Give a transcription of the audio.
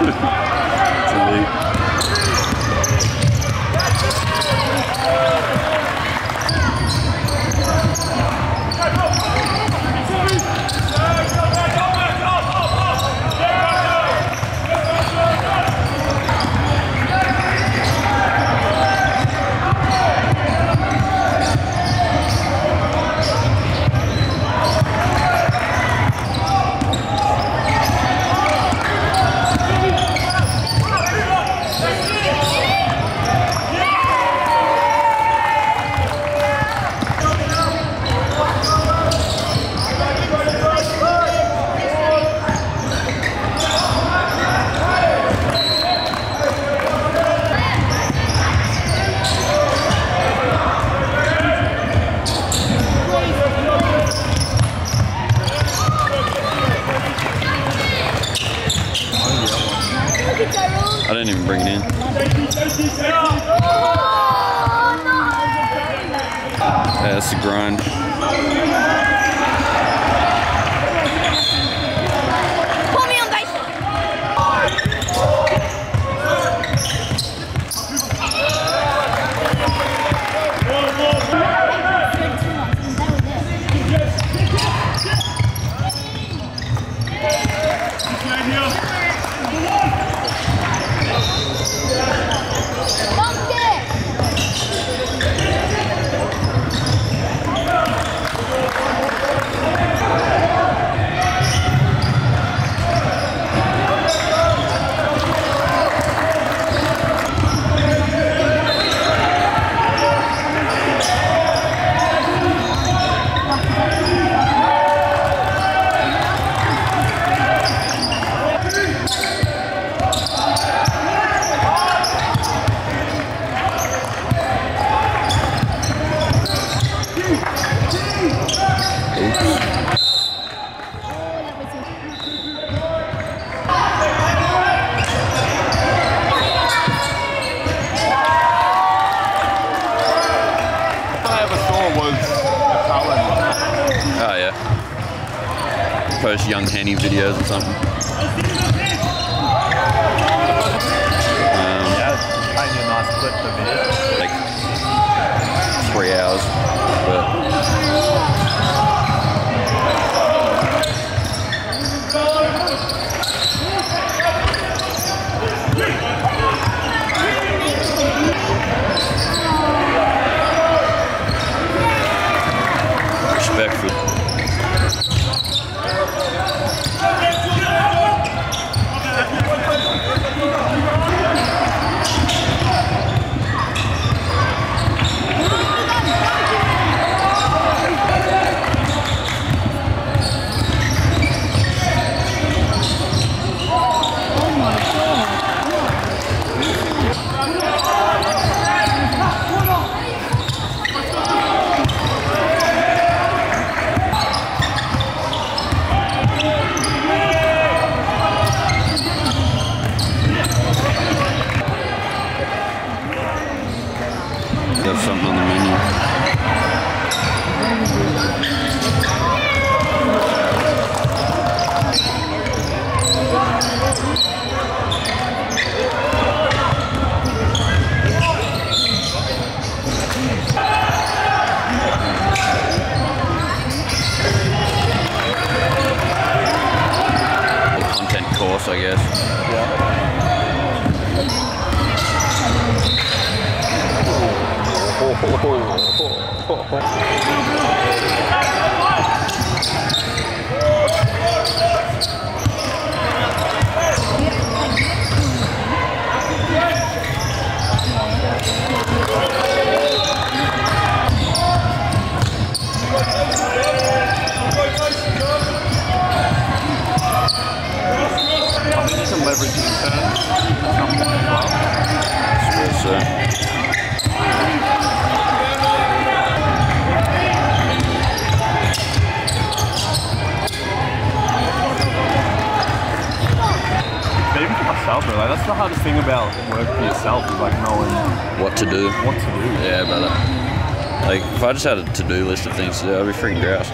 it's elite. I didn't even bring it in. Oh, yeah, that's a grind. Post young Henny videos or something. Um, Yeah, painting a nice clip for video. like three hours. But I think you can leverage yourself. Like, that's the hardest thing about work for yourself is like knowing what to do. What to do. Yeah, but like if I just had a to-do list of things to do, I'd be freaking groused.